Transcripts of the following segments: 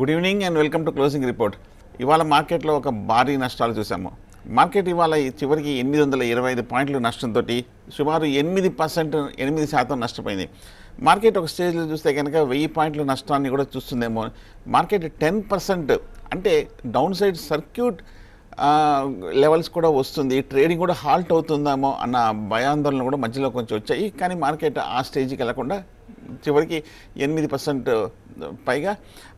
Good evening and welcome to closing report. ఇవాళ మార్కెట్లో ఒక భారీ నష్టాలు చూసాము మార్కెట్ ఇవాళ చివరికి ఎనిమిది వందల ఇరవై ఐదు పాయింట్ల నష్టంతో సుమారు ఎనిమిది పర్సెంట్ ఎనిమిది శాతం నష్టపోయింది. మార్కెట్ ఒక స్టేజ్లో చూస్తే కనుక వెయ్యి పాయింట్ల నష్టాన్ని కూడా చూస్తుందేమో. మార్కెట్ టెన్ పర్సెంట్ అంటే డౌన్ సైడ్ సర్క్యూట్ లెవెల్స్ కూడా వస్తుంది. ట్రేడింగ్ కూడా హాల్ట్ అవుతుందేమో అన్న భయాందోళన కూడా మధ్యలో కొంచెం వచ్చాయి. కానీ మార్కెట్ ఆ స్టేజ్కి వెళ్ళకుండా చివరికి ఎనిమిది పర్సెంట్ పైగా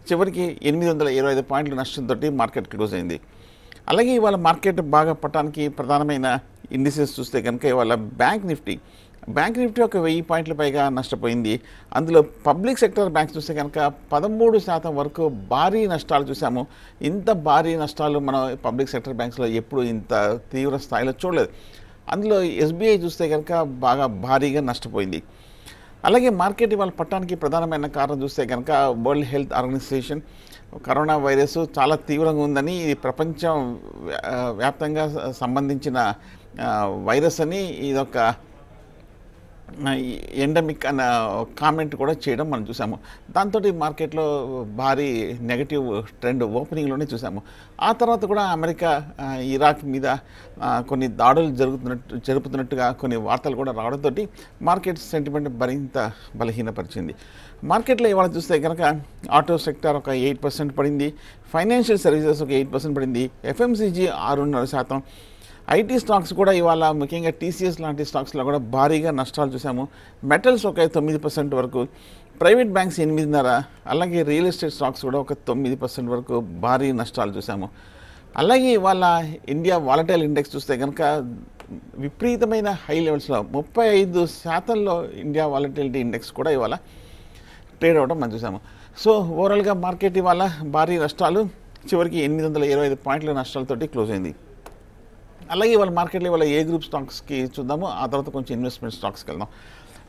చివరికి ఎనిమిది వందల ఇరవై ఐదు పాయింట్ల నష్టంతో మార్కెట్ క్లోజ్ అయింది. అలాగే ఇవాళ మార్కెట్ బాగా పట్టడానికి ప్రధానమైన ఇండిసెస్ చూస్తే కనుక ఇవాళ బ్యాంక్ నిఫ్టీ బ్యాంక్ నిఫ్టీ ఒక వెయ్యి పాయింట్ల పైగా నష్టపోయింది. అందులో పబ్లిక్ సెక్టర్ బ్యాంక్స్ చూస్తే కనుక పదమూడు శాతం వరకు భారీ నష్టాలు చూసాము ఇంత భారీ నష్టాలు మనం పబ్లిక్ సెక్టర్ బ్యాంక్స్లో ఎప్పుడు ఇంత తీవ్ర స్థాయిలో చూడలేదు. అందులో ఎస్బీఐ చూస్తే కనుక బాగా భారీగా నష్టపోయింది. అలాగే మార్కెట్ ఇవాళ పట్టడానికి ప్రధానమైన కారణం చూస్తే కనుక World Health Organization corona virus చాలా తీవ్రంగా ఉందని ఇది ప్రపంచం వ్యాప్తంగా సంబంధించిన వైరస్ అని ఇదొక ఎండమిక్ అన్న కామెంట్ కూడా చేయడం మనం చూసాము. దాంతో మార్కెట్లో భారీ నెగటివ్ ట్రెండ్ ఓపెనింగ్లోనే చూసాము. ఆ తర్వాత కూడా అమెరికా ఇరాక్ మీద కొన్ని దాడులు జరుగుతున్నట్టు జరుపుతున్నట్టుగా కొన్ని వార్తలు కూడా రావడంతో మార్కెట్ సెంటిమెంట్ మరింత బలహీనపరిచింది. మార్కెట్లో ఇవాళ చూస్తే కనుక ఆటో సెక్టర్ ఒక ఎయిట్ పర్సెంట్ పడింది. ఫైనాన్షియల్ సర్వీసెస్ ఒక ఎయిట్ పర్సెంట్ పడింది. ఎఫ్ఎంసీజీ ఆరున్నర శాతం. ఐటీ స్టాక్స్ కూడా ఇవాళ ముఖ్యంగా టీసీఎస్ లాంటి స్టాక్స్లో కూడా భారీగా నష్టాలు చూసాము మెటల్స్ ఒక తొమ్మిది పర్సెంట్ వరకు ప్రైవేట్ బ్యాంక్స్ ఎనిమిదిన్నర అలాగే రియల్ ఎస్టేట్ స్టాక్స్ కూడా ఒక తొమ్మిది పర్సెంట్ వరకు భారీ నష్టాలు చూసాము అలాగే ఇవాళ ఇండియా వాలటైల్ ఇండెక్స్ చూస్తే కనుక విపరీతమైన హై లెవెల్స్లో ముప్పై ఐదు శాతంలో ఇండియా వాలటిలిటీ ఇండెక్స్ కూడా ఇవాళ ట్రేడ్ అవ్వడం మనం చూసాము సో ఓవరాల్గా మార్కెట్ ఇవాళ భారీ నష్టాలు చివరికి ఎనిమిది వందల ఇరవై ఐదు పాయింట్ల నష్టాలతోటి క్లోజ్ అయింది. అలాగే ఇవాళ మార్కెట్లో ఇవాళ ఏ గ్రూప్ స్టాక్స్కి చూద్దాము ఆ తర్వాత కొంచెం ఇన్వెస్ట్మెంట్ స్టాక్స్కి వెళ్దాం.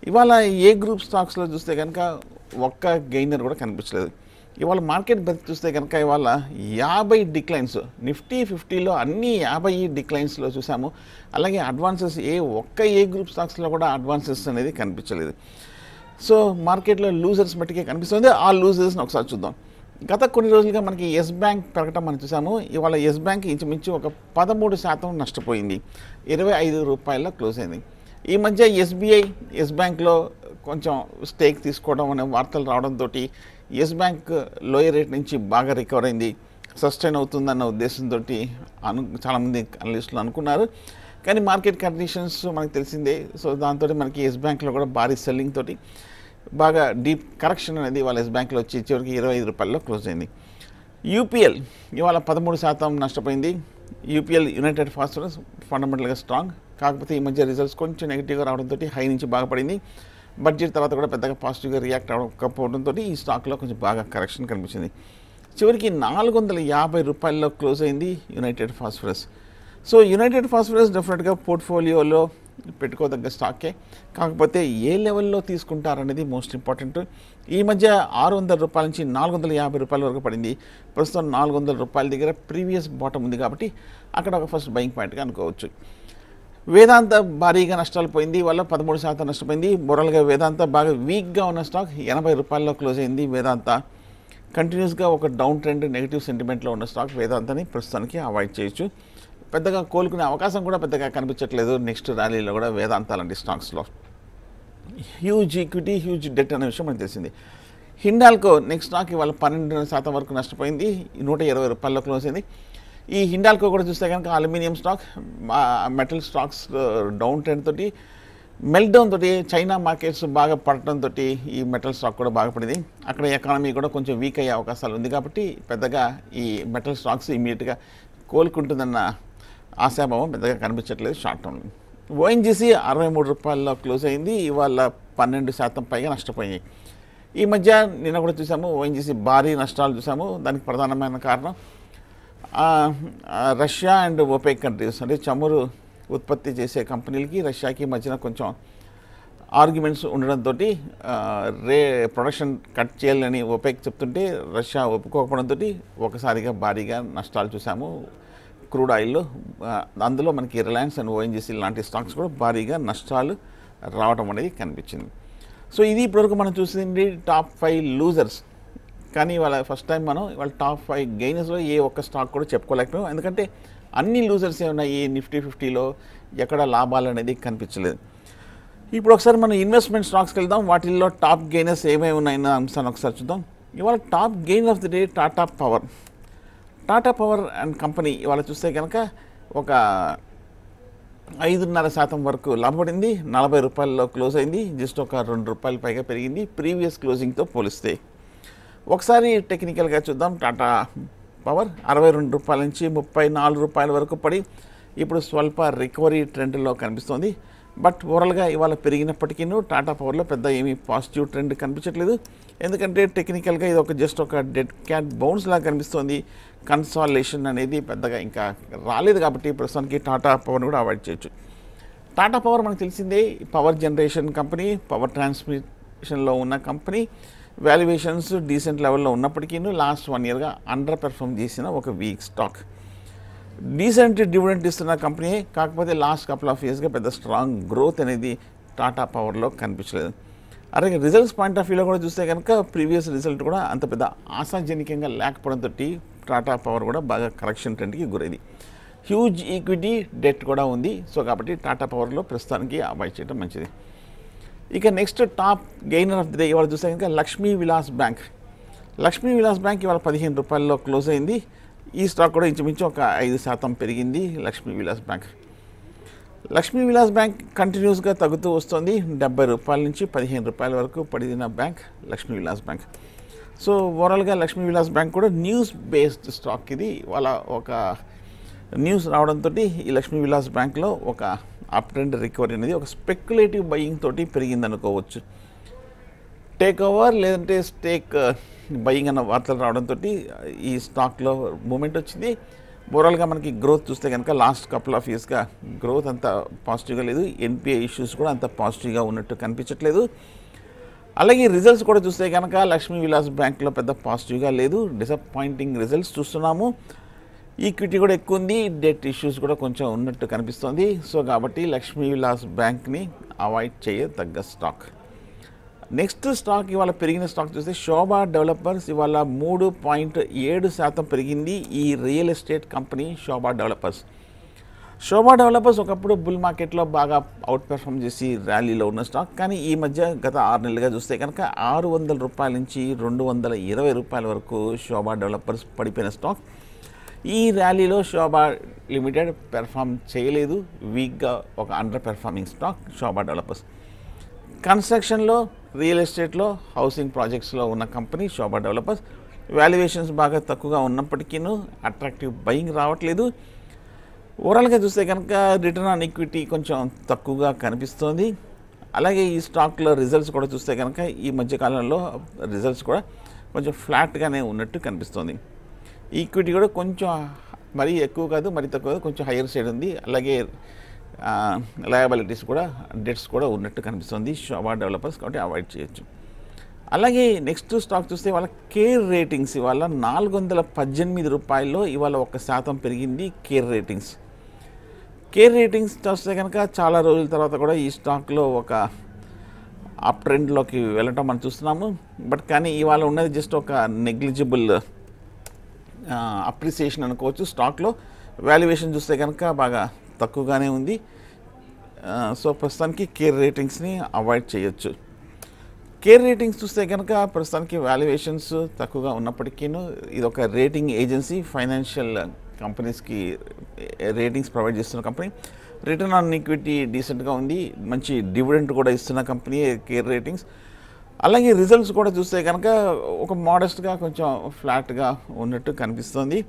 ఇవాళ ఏ గ్రూప్ స్టాక్స్లో చూస్తే కనుక ఒక్క గెయినర్ కూడా కనిపించలేదు. ఇవాళ మార్కెట్ బెర్త్ చూస్తే కనుక ఇవాళ యాభై డిక్లైన్స్ నిఫ్టీ ఫిఫ్టీలో అన్ని యాభై డిక్లైన్స్లో చూసాము. అలాగే అడ్వాన్సెస్ ఏ ఒక్క ఏ గ్రూప్ స్టాక్స్లో కూడా అడ్వాన్సెస్ అనేది కనిపించలేదు. సో మార్కెట్లో లూజర్స్ మట్టికే కనిపిస్తుంది. ఆ లూజర్స్ని ఒకసారి చూద్దాం. గత కొన్ని రోజులుగా మనకి ఎస్ బ్యాంక్ పెరగటం మనం చూసాము ఇవాళ ఎస్ బ్యాంక్ ఇంచుమించు ఒక పదమూడు శాతం నష్టపోయింది. ఇరవై ఐదు రూపాయల క్లోజ్ అయింది. ఈ మధ్య ఎస్బీఐ ఎస్ బ్యాంక్లో కొంచెం స్టేక్ తీసుకోవడం అనే వార్తలు రావడంతో ఎస్ బ్యాంక్ లోయర్ రేట్ నుంచి బాగా రికవర్ అయింది. సస్టైన్ అవుతుందన్న ఉద్దేశంతో అను చాలామంది అనలిస్టులు అనుకున్నారు. కానీ మార్కెట్ కండిషన్స్ మనకు తెలిసిందే. సో దాంతో మనకి ఎస్ బ్యాంక్లో కూడా భారీ సెల్లింగ్ తోటి బాగా డీప్ కరెక్షన్ అనేది వాళ్ళ ఎస్ బ్యాంక్లో వచ్చి చివరికి ఇరవై ఐదు రూపాయల్లో క్లోజ్ అయింది. యూపీఎల్ ఇవాళ పదమూడు శాతం నష్టపోయింది. యూపీఎల్ యునైటెడ్ ఫాస్ఫరస్ ఫండమెంటల్గా స్ట్రాంగ్. కాకపోతే ఈ మధ్య రిజల్ట్స్ కొంచెం నెగిటివ్గా రావడంతో హై నుంచి బాగుపడింది బడ్జెట్ తర్వాత కూడా పెద్దగా పాజిటివ్గా రియాక్ట్ అవ్వకపోవడంతో ఈ స్టాక్లో కొంచెం బాగా కరెక్షన్ కనిపించింది. చివరికి నాలుగు వందల యాభై రూపాయల్లో క్లోజ్ అయింది United Phosphorus so United Phosphorus డెఫినెట్గా పోర్ట్ఫోలియోలో పెట్టుకోదగ్గ స్టాకే. కాకపోతే ఏ లెవెల్లో తీసుకుంటారనేది మోస్ట్ ఇంపార్టెంట్. ఈ మధ్య ఆరు వందల రూపాయల నుంచి నాలుగు వందల యాభై రూపాయల వరకు పడింది. ప్రస్తుతం నాలుగు వందల రూపాయల దగ్గర ప్రీవియస్ బాటమ్ ఉంది కాబట్టి అక్కడ ఒక ఫస్ట్ బయింగ్ పాయింట్గా అనుకోవచ్చు. వేదాంత భారీగా నష్టాలు పోయింది. వల్ల పదమూడు శాతం నష్టపోయింది. మొరల్గా వేదాంత బాగా వీక్గా ఉన్న స్టాక్ ఎనభై రూపాయల్లో క్లోజ్ అయింది వేదాంత. కంటిన్యూస్గా ఒక డౌన్ ట్రెండ్ నెగిటివ్ సెంటిమెంట్లో ఉన్న స్టాక్ వేదాంతని ప్రస్తుతానికి అవాయిడ్ చేయొచ్చు. పెద్దగా కోలుకునే అవకాశం కూడా పెద్దగా కనిపించట్లేదు. నెక్స్ట్ ర్యాలీలో కూడా వేదాంతాలండి స్టాక్స్లో. హ్యూజ్ ఈక్విటీ హ్యూజ్ డెట్ అనే విషయం మనకు తెలిసింది. హిండాల్కో నెక్స్ట్ స్టాక్ ఇవాళ పన్నెండు శాతం వరకు నష్టపోయింది. నూట ఇరవై రూపాయల్లో క్లోజ్ అయింది. ఈ హిండాల్కో కూడా చూస్తే కనుక aluminium stock metal stocks down trend తోటి మెల్డౌన్ తోటి చైనా మార్కెట్స్ బాగా పడటంతో ఈ మెటల్ స్టాక్ కూడా బాగా పడింది. అక్కడ ఎకానమీ కూడా కొంచెం వీక్ అయ్యే అవకాశాలు ఉంది కాబట్టి పెద్దగా ఈ మెటల్ స్టాక్స్ ఇమీడియట్గా కోలుకుంటుందన్న ఆశాభావం పెద్దగా కనిపించట్లేదు షార్ట్ టర్మ్లో ఓఎన్జీసీ అరవై మూడు రూపాయల్లో క్లోజ్ అయింది. ఇవాళ పన్నెండు శాతం పైగా నష్టపోయాయి ఈ మధ్య నిన్న కూడా చూసాము ఓఎన్జీసీ భారీ నష్టాలు చూసాము. దానికి ప్రధానమైన కారణం రష్యా అండ్ ఓపెక్ కంట్రీస్ అంటే చమురు ఉత్పత్తి చేసే కంపెనీలకి రష్యాకి మధ్యన కొంచెం ఆర్గ్యుమెంట్స్ ఉండడంతో రే ప్రొడక్షన్ కట్ చేయాలని ఓపెక్ చెప్తుంటే రష్యా ఒప్పుకోకపోవడంతో ఒకసారిగా భారీగా నష్టాలు చూసాము. క్రూడ్ ఆయిల్లో అందులో మనకి రిలయన్స్ అండ్ ఓఎన్జీసీ లాంటి స్టాక్స్ కూడా భారీగా నష్టాలు రావడం అనేది కనిపించింది. సో ఇది ఇప్పటివరకు మనం చూసింది టాప్ ఫైవ్ లూజర్స్. కానీ ఇవాళ ఫస్ట్ టైం మనం ఇవాళ టాప్ ఫైవ్ గెయినర్స్లో ఏ ఒక్క స్టాక్ కూడా చెప్పుకోలేకపోయాం. ఎందుకంటే అన్ని లూజర్స్ ఉన్నాయి నిఫ్టీ ఫిఫ్టీలో ఎక్కడ లాభాలు అనేది కనిపించలేదు. ఇప్పుడు ఒకసారి మనం ఇన్వెస్ట్మెంట్ స్టాక్స్కి వెళ్దాం. వాటిల్లో టాప్ గెయినర్స్ ఏమేమి ఉన్నాయన్న అంశాన్ని ఒకసారి చూద్దాం. ఇవాళ top gain of the day Tata Power. Tata Power and company ఇవాళ చూస్తే కనుక ఒక ఐదున్నర శాతం వరకు లాభపడింది నలభై రూపాయల్లో క్లోజ్ అయింది జస్ట్ ఒక రెండు రూపాయల పైగా పెరిగింది ప్రీవియస్ క్లోజింగ్తో పోలిస్తే. ఒకసారి టెక్నికల్గా చూద్దాం టాటా పవర్ అరవై రెండు రూపాయల నుంచి ముప్పై నాలుగు రూపాయల వరకు పడి ఇప్పుడు స్వల్ప రికవరీ ట్రెండ్లో కనిపిస్తోంది. బట్ ఓవరాల్గా ఇవాళ పెరిగినప్పటికీ టాటా పవర్లో పెద్ద ఏమీ పాజిటివ్ ట్రెండ్ కనిపించట్లేదు. ఎందుకంటే టెక్నికల్గా ఇది ఒక జస్ట్ ఒక డెడ్ క్యాట్ బౌన్స్ లాగా కనిపిస్తోంది. కన్సాలేషన్ అనేది పెద్దగా ఇంకా రాలేదు కాబట్టి ప్రస్తుతానికి టాటా పవర్ని కూడా అవాయిడ్ చేయొచ్చు. టాటా పవర్ మనకు తెలిసిందే పవర్ జనరేషన్ కంపెనీ పవర్ ట్రాన్స్మిషన్లో ఉన్న కంపెనీ వాల్యుయేషన్స్ డీసెంట్ లెవెల్లో ఉన్నప్పటికీ లాస్ట్ వన్ ఇయర్గా అండర్ పెర్ఫామ్ చేసిన ఒక వీక్ స్టాక్. డీసెంట్ డివిడెంట్ ఇస్తున్న కంపెనీ కాకపోతే లాస్ట్ కపుల్ ఆఫ్ ఇయర్స్గా పెద్ద స్ట్రాంగ్ గ్రోత్ అనేది టాటా పవర్లో కనిపించలేదు. అలాగే రిజల్ట్స్ పాయింట్ ఆఫ్ వ్యూలో కూడా చూస్తే కనుక ప్రీవియస్ రిజల్ట్ కూడా అంత పెద్ద ఆశాజనకంగా లేకపోవడంతో టాటా పవర్ కూడా బాగా కరెక్షన్ ట్రెండ్కి గురైంది. హ్యూజ్ ఈక్విటీ డెట్ కూడా ఉంది. సో కాబట్టి టాటా పవర్లో ప్రస్తుతానికి అవాయిడ్ చేయడం మంచిది. ఇక next top gainer of the day ఇవాళ చూస్తే కనుక లక్ష్మీ విలాస్ బ్యాంక్ లక్ష్మీ విలాస్ బ్యాంక్ ఇవాళ పదిహేను రూపాయల్లో క్లోజ్ అయింది. ఈ స్టాక్ కూడా ఇంచుమించు ఒక ఐదు శాతం పెరిగింది లక్ష్మీ విలాస్ బ్యాంక్. లక్ష్మీ విలాస్ బ్యాంక్ కంటిన్యూస్గా తగ్గుతూ వస్తుంది. డెబ్బై రూపాయల నుంచి పదిహేను రూపాయల వరకు పడిన bank Lakshmi Vilas Bank. So ఓవరాల్గా లక్ష్మీ విలాస్ బ్యాంక్ కూడా న్యూస్ బేస్డ్ స్టాక్ ఇది. వాళ్ళ ఒక న్యూస్ రావడంతో ఈ లక్ష్మీ విలాస్ బ్యాంక్లో ఒక అప్ ట్రెండ్ రికవరీ అనేది ఒక స్పెక్యులేటివ్ బయింగ్ తోటి పెరిగిందనుకోవచ్చు. టేక్ ఓవర్ లేదంటే స్టేక్ బయింగ్ అన్న వార్తలు రావడంతో ఈ స్టాక్లో మూమెంట్ వచ్చింది. ఓవరాల్గా మనకి గ్రోత్ చూస్తే కనుక లాస్ట్ కపుల్ ఆఫ్ ఇయర్స్గా గ్రోత్ అంత పాజిటివ్గా లేదు. ఎన్పిఐ ఇష్యూస్ కూడా అంత పాజిటివ్గా ఉన్నట్టు కనిపించట్లేదు. అలాగే రిజల్ట్స్ కూడా చూస్తే కనుక లక్ష్మీ విలాస్ బ్యాంక్లో పెద్ద పాజిటివ్గా లేదు. డిసప్పాయింటింగ్ రిజల్ట్స్ చూస్తున్నాము. ఈక్విటీ కూడా ఎక్కువ ఉంది. డెట్ ఇష్యూస్ కూడా కొంచెం ఉన్నట్టు కనిపిస్తోంది. సో కాబట్టి లక్ష్మీ విలాస్ బ్యాంక్ని అవాయిడ్ చేయ తగ్గ స్టాక్ నెక్స్ట్ స్టాక్ ఇవాళ పెరిగిన స్టాక్ చూస్తే శోభా డెవలపర్స్ ఇవాళ మూడు పాయింట్ ఏడు శాతం పెరిగింది ఈ real estate company Sobha Developers. Sobha Developers ఒకప్పుడు బుల్ మార్కెట్లో బాగా అవుట్ పెర్ఫామ్ చేసి ర్యాలీలో ఉన్న స్టాక్ కానీ ఈ మధ్య గత ఆరు నెలలుగా చూస్తే కనుక ఆరు వందల రూపాయల నుంచి రెండు వందల ఇరవై రూపాయల వరకు శోభా డెవలపర్స్ పడిపోయిన స్టాక్. ఈ ర్యాలీలో శోభా లిమిటెడ్ పెర్ఫామ్ చేయలేదు. వీక్గా ఒక under performing stock Sobha developers. కన్స్ట్రక్షన్లో రియల్ ఎస్టేట్లో హౌసింగ్ ప్రాజెక్ట్స్లో ఉన్న కంపెనీ శోభా డెవలపర్స్ వాల్యుయేషన్స్ బాగా తక్కువగా ఉన్నప్పటికీ అట్రాక్టివ్ బయింగ్ రావట్లేదు. ఓవరాల్గా చూస్తే కనుక రిటర్న్ ఆన్ ఈక్విటీ కొంచెం తక్కువగా కనిపిస్తోంది. అలాగే ఈ స్టాక్లో రిజల్ట్స్ కూడా చూస్తే కనుక ఈ మధ్యకాలంలో రిజల్ట్స్ కూడా కొంచెం ఫ్లాట్గానే ఉన్నట్టు కనిపిస్తోంది. ఈక్విటీ కూడా కొంచెం మరీ ఎక్కువ కాదు మరీ తక్కువ కాదు కొంచెం హైయర్ సైడ్ ఉంది. అలాగే లయబిలిటీస్ కూడా డెట్స్ కూడా ఉన్నట్టు కనిపిస్తుంది. శోభా డెవలపర్స్ కాబట్టి అవాయిడ్ చేయొచ్చు. అలాగే నెక్స్ట్ స్టాక్ చూస్తే ఇవాళ కేర్ రేటింగ్స్ ఇవాళ నాలుగు వందల పద్దెనిమిది రూపాయల్లో ఇవాళ ఒక శాతం పెరిగింది కేర్ రేటింగ్స్. కేర్ రేటింగ్స్ చూస్తే కనుక చాలా రోజుల తర్వాత కూడా ఈ స్టాక్లో ఒక అప్ ట్రెండ్లోకి వెళ్ళటం మనం చూస్తున్నాము. బట్ కానీ ఇవాళ ఉన్నది జస్ట్ ఒక నెగ్లిజిబుల్ అప్రిసియేషన్ అనుకోవచ్చు స్టాక్లో. వాల్యుయేషన్ చూస్తే కనుక బాగా తక్కువగానే ఉంది. సో ప్రస్తుతానికి కేర్ రేటింగ్స్ని అవాయిడ్ చేయొచ్చు. కేర్ రేటింగ్స్ చూస్తే కనుక ప్రస్తుతానికి వాల్యుయేషన్స్ తక్కువగా ఉన్నప్పటికీ ఇది ఒక రేటింగ్ ఏజెన్సీ ఫైనాన్షియల్ కంపెనీస్కి రేటింగ్స్ ప్రొవైడ్ చేస్తున్న కంపెనీ రిటర్న్ ఆన్ ఈక్విటీ డీసెంట్గా ఉంది. మంచి డివిడెంట్ కూడా ఇస్తున్న కంపెనీ కేర్ రేటింగ్స్ అలాగే రిజల్ట్స్ కూడా చూస్తే కనుక ఒక మోడెస్ట్గా కొంచెం ఫ్లాట్గా ఉన్నట్టు కనిపిస్తుంది.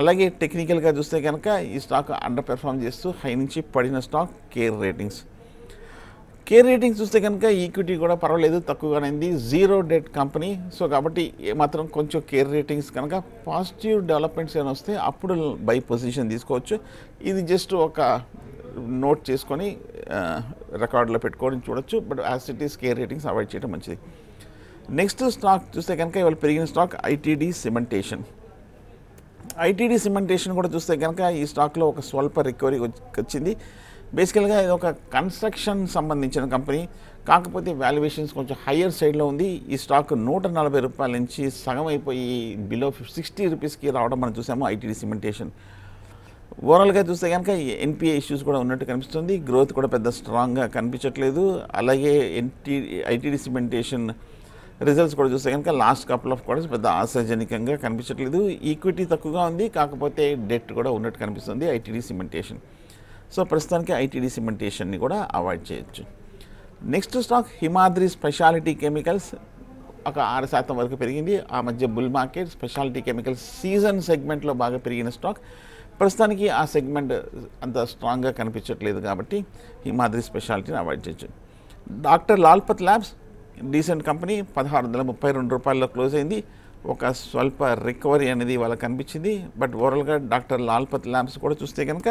అలాగే టెక్నికల్గా చూస్తే కనుక ఈ స్టాక్ అండర్ పెర్ఫామ్ చేస్తూ హై నుంచి పడిన stock CARE Ratings CARE Ratings చూస్తే కనుక ఈక్విటీ కూడా పర్వాలేదు తక్కువగానే ఉంది. జీరో డెట్ కంపెనీ సో కాబట్టి మాత్రం కొంచెం కేర్ రేటింగ్స్ కనుక పాజిటివ్ డెవలప్మెంట్స్ ఏమైనా వస్తే అప్పుడు బై పొజిషన్ తీసుకోవచ్చు. ఇది జస్ట్ ఒక నోట్ చేసుకొని రికార్డులో పెట్టుకొని చూడొచ్చు. But as it is CARE Ratings avoid చేయడం మంచిది. నెక్స్ట్ స్టాక్ చూస్తే కనుక ఇవాళ పెరిగిన stock ITD Cementation ITD Cementation కూడా చూస్తే కనుక ఈ స్టాక్లో ఒక స్వల్ప రికవరీ వచ్చింది. బేసికల్గా ఇది ఒక కన్స్ట్రక్షన్ సంబంధించిన కంపెనీ కాకపోతే వాల్యుయేషన్స్ కొంచెం హయ్యర్ సైడ్లో ఉంది. ఈ స్టాక్ నూట నలభై రూపాయల నుంచి సగం అయిపోయి బిలో సిక్స్టీ రూపీస్కి రావడం మనం చూసాము ఐటీడీ సిమెంటేషన్. ఓవరాల్గా చూస్తే కనుక ఎన్పిఏ ఇష్యూస్ కూడా ఉన్నట్టు కనిపిస్తుంది. గ్రోత్ కూడా పెద్ద స్ట్రాంగ్గా కనిపించట్లేదు. అలాగే ఎన్టీ ఐటీడీ సిమెంటేషన్ రిజల్ట్స్ కూడా చూస్తే కనుక లాస్ట్ కపుల్ ఆఫ్ క్వార్టర్స్ పెద్ద ఆశాజనకంగా కనిపించట్లేదు. ఈక్విటీ తక్కువగా ఉంది కాకపోతే డెట్ కూడా ఉన్నట్టు కనిపిస్తుంది ఐటీడీ సిమెంటేషన్ సో ప్రస్తుతానికి ఐటీడీ సిమెంటేషన్ని కూడా అవాయిడ్ చేయొచ్చు. Next stock Himadri speciality chemicals ఒక ఆరు శాతం వరకు పెరిగింది. ఆ మధ్య bull market speciality chemicals season సెగ్మెంట్లో బాగా పెరిగిన స్టాక్ ప్రస్తుతానికి ఆ సెగ్మెంట్ అంత స్ట్రాంగ్గా కనిపించట్లేదు కాబట్టి హిమాద్రి స్పెషాలిటీని అవాయిడ్ చేయొచ్చు. Doctor Lal path labs decent company పదహారు వందల ముప్పై రెండు రూపాయల్లో క్లోజ్ అయింది. ఒక స్వల్ప రికవరీ అనేది వాళ్ళకి కనిపించింది బట్ ఓవరాల్గా డాక్టర్ లాల్పత్ ల్యాబ్స్ కూడా చూస్తే కనుక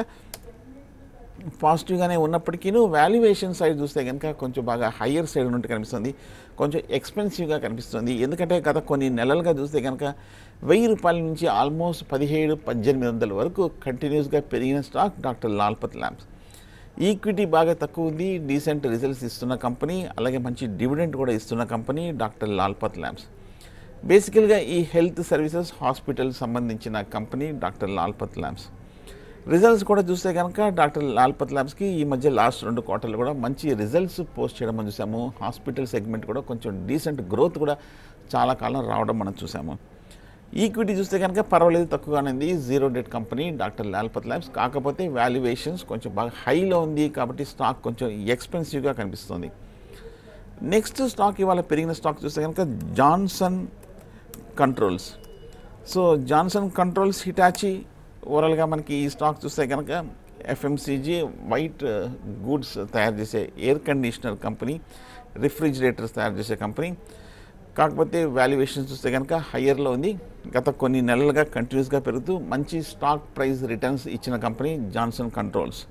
పాజిటివ్గానే ఉన్నప్పటికీ వాల్యుయేషన్ సైడ్ చూస్తే కనుక కొంచెం బాగా హయ్యర్ సైడ్ ఉన్నట్టు కనిపిస్తుంది. కొంచెం ఎక్స్పెన్సివ్గా కనిపిస్తుంది. ఎందుకంటే గత కొన్ని నెలలుగా చూస్తే కనుక వెయ్యి రూపాయల నుంచి ఆల్మోస్ట్ పదిహేడు పద్దెనిమిది వందల వరకు కంటిన్యూస్గా పెరిగిన stock doctor Lal path labs equity బాగా తక్కువ ఉంది డీసెంట్ రిజల్ట్స్ ఇస్తున్న కంపెనీ అలాగే మంచి డివిడెంట్ కూడా ఇస్తున్న కంపెనీ డాక్టర్ లాల్పత్ ల్యాబ్స్ బేసికల్గా ఈ హెల్త్ సర్వీసెస్ హాస్పిటల్ సంబంధించిన company doctor Lal path labs results కూడా చూస్తే కనుక డాక్టర్ లాల్పత్ ల్యాబ్స్కి ఈ మధ్య లాస్ట్ రెండు క్వార్టర్లు కూడా మంచి రిజల్ట్స్ పోస్ట్ చేయడం మనం చూసాము. హాస్పిటల్ సెగ్మెంట్ కూడా కొంచెం డీసెంట్ గ్రోత్ కూడా చాలా కాలం రావడం మనం చూసాము. ఈక్విటీ చూస్తే కనుక పర్వాలేదు తక్కువగానే ఉంది zero debt company doctor Lal path labs కాకపోతే వాల్యుయేషన్స్ కొంచెం బాగా హైలో ఉంది కాబట్టి స్టాక్ కొంచెం ఎక్స్పెన్సివ్గా కనిపిస్తుంది. నెక్స్ట్ స్టాక్ ఇవాళ పెరిగిన స్టాక్ చూస్తే కనుక Johnson Controls so Johnson Controls Hitachi ఓవరాల్గా మనకి ఈ స్టాక్ చూస్తే కనుక ఎఫ్ఎంసీజీ వైట్ గూడ్స్ తయారు చేసే ఎయిర్ కండిషనర్ కంపెనీ రిఫ్రిజిరేటర్స్ తయారు చేసే కంపెనీ కాకపోతే వాల్యుయేషన్ చూస్తే కనుక హయ్యర్లో ఉంది. గత కొన్ని నెలలుగా కంటిన్యూస్గా పెరుగుతూ మంచి స్టాక్ ప్రైస్ రిటర్న్స్ ఇచ్చిన కంపెనీ జాన్సన్ కంట్రోల్స్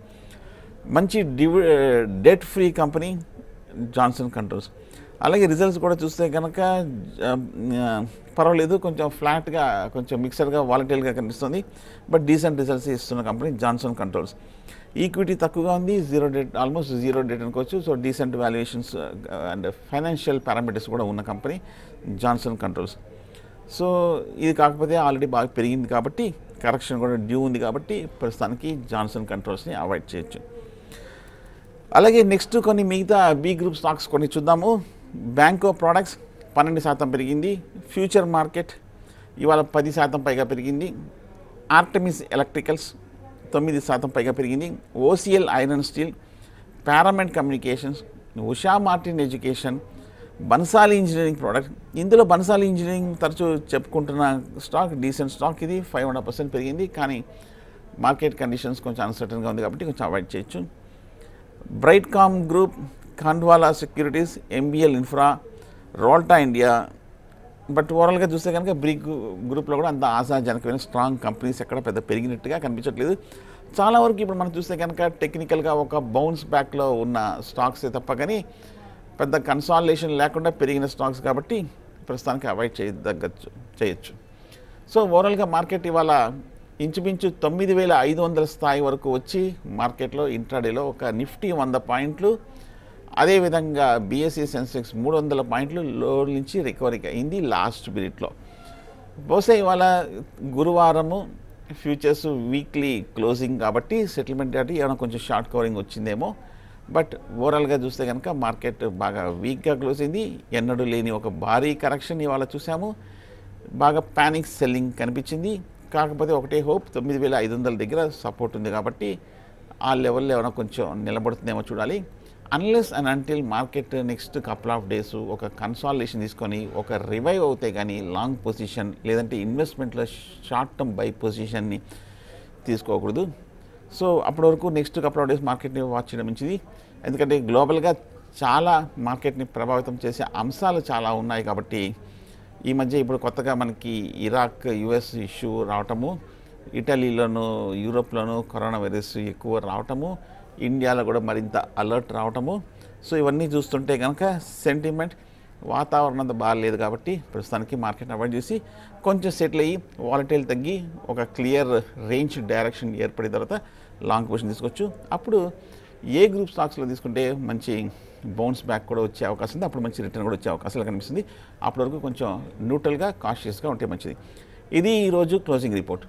మంచి డివి debt free company Johnson Controls అలాగే రిజల్ట్స్ కూడా చూస్తే కనుక పర్వాలేదు కొంచెం ఫ్లాట్గా కొంచెం మిక్సర్గా వాలంటీర్గా కనిపిస్తుంది. బట్ డీసెంట్ రిజల్ట్స్ ఇస్తున్న కంపెనీ జాన్సన్ కంట్రోల్స్ ఈక్విటీ తక్కువగా ఉంది zero debt almost zero debt అనుకోవచ్చు. So decent valuations and financial parameters కూడా ఉన్న కంపెనీ జాన్సన్ కంట్రోల్స్ సో ఇది కాకపోతే ఆల్రెడీ బాగా పెరిగింది కాబట్టి కరెక్షన్ కూడా డ్యూ ఉంది కాబట్టి ప్రస్తుతానికి జాన్సన్ కంట్రోల్స్ని అవాయిడ్ చేయొచ్చు. అలాగే నెక్స్ట్ కొన్ని మిగతా బి గ్రూప్ స్టాక్స్ కొన్ని చూద్దాము. బ్యాంకో ప్రోడక్ట్స్ పన్నెండు శాతం పెరిగింది. ఫ్యూచర్ మార్కెట్ ఇవాళ పది శాతం పైగా పెరిగింది. ఆర్టమిస్ ఎలక్ట్రికల్స్ తొమ్మిది శాతం పైగా పెరిగింది. OCL iron steel Paramount communications Usha Martin education Bansali engineering product ఇందులో బన్సాలి ఇంజనీరింగ్ తరచూ చెప్పుకుంటున్న స్టాక్ డీసెంట్ స్టాక్ ఇది. ఫైవ్ హండ్రెడ్ పర్సెంట్ పెరిగింది. కానీ మార్కెట్ కండిషన్స్ కొంచెం అన్సర్టన్గా ఉంది కాబట్టి కొంచెం అవాయిడ్ చేయొచ్చు. Brightcom group Khandwala securities MBL infra Rolta India but ఓవరాల్గా చూస్తే కనుక బ్రిక్ గ్రూప్లో కూడా అంత ఆశాజనకమైన స్ట్రాంగ్ కంపెనీస్ ఎక్కడ పెద్ద పెరిగినట్టుగా కనిపించట్లేదు. చాలా వరకు ఇప్పుడు మనం చూస్తే కనుక టెక్నికల్గా ఒక బౌన్స్ బ్యాక్లో ఉన్న స్టాక్స్ తప్ప కానీ పెద్ద కన్సాలిడేషన్ లేకుండా పెరిగిన స్టాక్స్ కాబట్టి ప్రస్తుతానికి అవాయిడ్ చేయదగ్గచ్చు చేయొచ్చు. సో ఓవరాల్గా మార్కెట్ ఇవాళ ఇంచుమించు తొమ్మిది వేల ఐదు వందల స్థాయి వరకు వచ్చి మార్కెట్లో ఇంట్రాడేలో ఒక నిఫ్టీ వంద పాయింట్లు అదేవిధంగా బీఎస్సీ సెన్సెక్స్ మూడు వందల పాయింట్లు లో నుంచి రికవరీ అయింది లాస్ట్ మినిట్లో బహుశా ఇవాళ గురువారము ఫ్యూచర్స్ వీక్లీ క్లోజింగ్ కాబట్టి సెటిల్మెంట్ కాబట్టి ఏమైనా కొంచెం షార్ట్ కవరింగ్ వచ్చిందేమో. బట్ ఓవరాల్గా చూస్తే కనుక మార్కెట్ బాగా వీక్గా క్లోజ్ అయింది. ఎన్నడూ లేని ఒక భారీ కరెక్షన్ ఇవాళ చూసాము. బాగా ప్యానిక్ సెల్లింగ్ కనిపించింది. కాకపోతే ఒకటే హోప్ తొమ్మిది వేల ఐదు వందల దగ్గర సపోర్ట్ ఉంది కాబట్టి ఆ లెవెల్లో ఏమైనా కొంచెం నిలబడుతుందేమో చూడాలి. Unless and until market next couple of days ఒక కన్సాలిడేషన్ తీసుకొని ఒక రివైవ్ అవుతే కానీ లాంగ్ పొజిషన్ లేదంటే ఇన్వెస్ట్మెంట్లో షార్ట్ టర్మ్ బై పొజిషన్ని తీసుకోకూడదు. సో అప్పటి వరకు నెక్స్ట్ కపుల్ ఆఫ్ డేస్ మార్కెట్ని వాచ్ చేయడం మంచిది. ఎందుకంటే గ్లోబల్గా చాలా మార్కెట్ని ప్రభావితం చేసే అంశాలు చాలా ఉన్నాయి కాబట్టి ఈ మధ్య ఇప్పుడు కొత్తగా మనకి ఇరాక్ యుఎస్ ఇష్యూ రావటము ఇటలీలోను యూరోప్లోను కరోనా వైరస్ ఎక్కువ రావటము ఇండియాలో కూడా మరింత అలర్ట్ రావటము. సో ఇవన్నీ చూస్తుంటే కనుక సెంటిమెంట్ వాతావరణం అంత బాగాలేదు కాబట్టి ప్రస్తుతానికి మార్కెట్ అవాయిడ్ చేసి కొంచెం సెటిల్ అయ్యి వాలటైల్ తగ్గి ఒక క్లియర్ రేంజ్ డైరెక్షన్ ఏర్పడిన తర్వాత లాంగ్ పొజిషన్ తీసుకోవచ్చు. అప్పుడు ఏ గ్రూప్ స్టాక్స్లో తీసుకుంటే మంచి బౌన్స్ బ్యాక్ కూడా వచ్చే అవకాశం ఉంది? అప్పుడు మంచి రిటర్న్ కూడా వచ్చే అవకాశాలు కనిపిస్తుంది. అప్పటి వరకు కొంచెం న్యూట్రల్గా కాన్షియస్గా ఉంటే మంచిది. ఇది ఈరోజు క్లోజింగ్ రిపోర్ట్